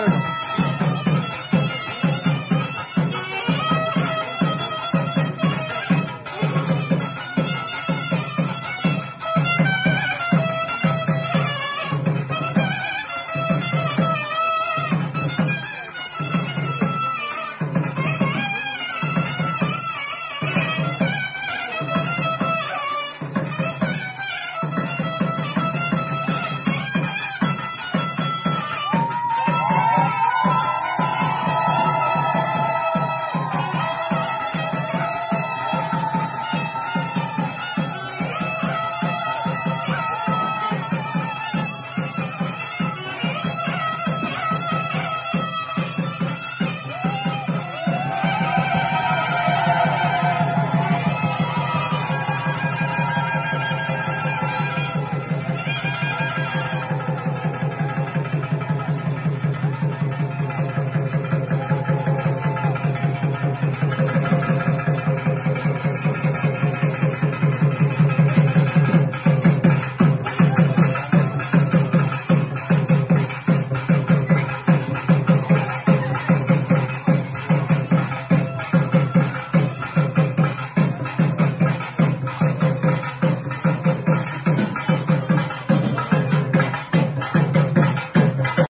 don't know.